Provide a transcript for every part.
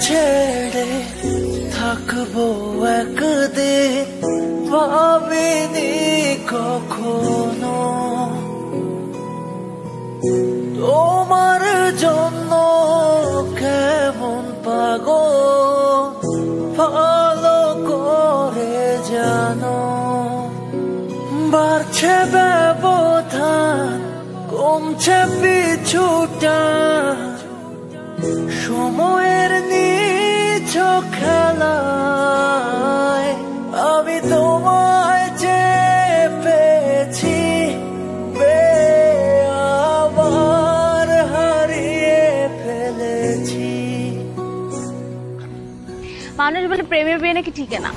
ছেড়ে থাকব একদিন ভাবিনি কখনো তোমার জন্য কেমন পাগো ভালো করে জানো বাড়ছে ব্যবধান কমছে পিছুটা সময়ের নিচ খেলায় আমি তোমায় যে পেয়েছি আবার হারিয়ে ফেলেছি। মানুষ বলে প্রেমের বিয়ে নাকি ঠিক না।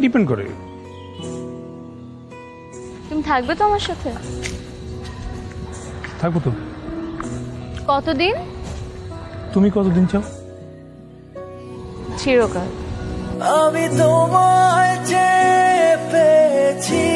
ডিপেন্ড করে। তুমি থাকবে তো আমার সাথে? থাকব তো। কতদিন? তুমি কতদিন চাও? চিরকাল আমি তোমায় চেপেছি।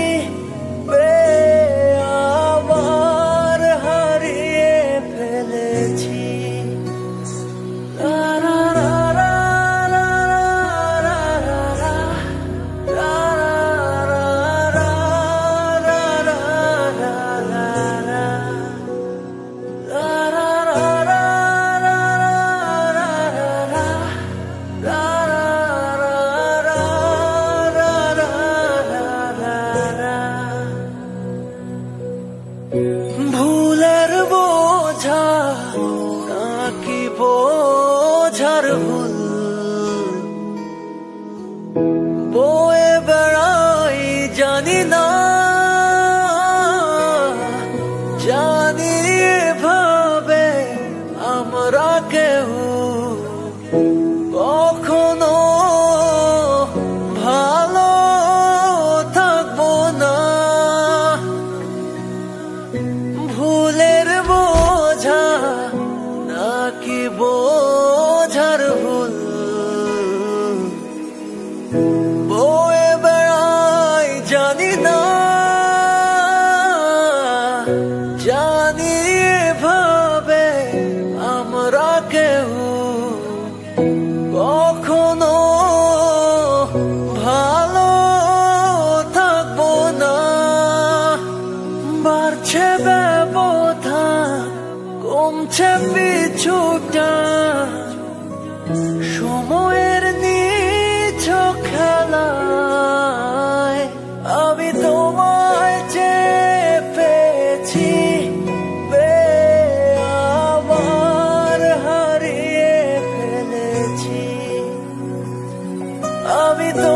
ভুলের বোঝা নাকি বোঝার ভুল? বয়ে বেড়াই জানি না জানি ভাবে আমরা কেউ বয়ে জানি না জানি ভাবে আমরা কেউ কখনো ভালো থাকব না। কমছে with the